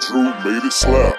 True made it slap.